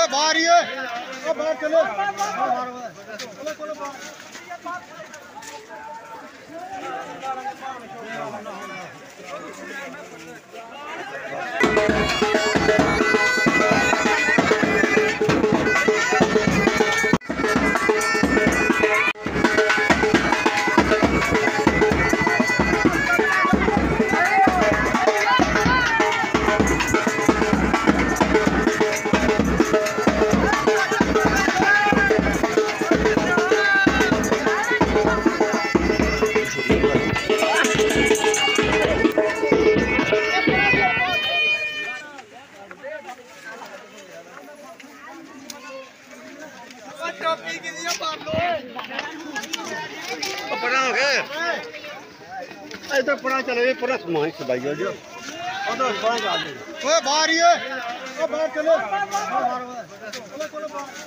ਓਏ ਬਾਹਰ ਹੀ ਓਏ ਓ ਬਾਹਰ ਚਲੋ ਚਲੋ ਚਲੋ ਬਾਹਰ ਟੋਪੀ ਕਾਪੀ ਕਿਦੀਆਂ ਮਾਰ ਲੋ ਓਏ ਪੜਾਂਗੇ ਇਧਰ ਪੜਾ ਚਲੇ ਵੀ ਪੂਰਾ ਸਮਾਨ ਸਬਾਈ ਹੋ ਜਾ ਉਧਰ ਬਾਹਰ ਜਾ ਓਏ ਬਾਹਰ ਹੀ ਓਏ ਓ ਬਾਹਰ ਚਲੋ ਚਲੋ ਚਲੋ ਬਾਹਰ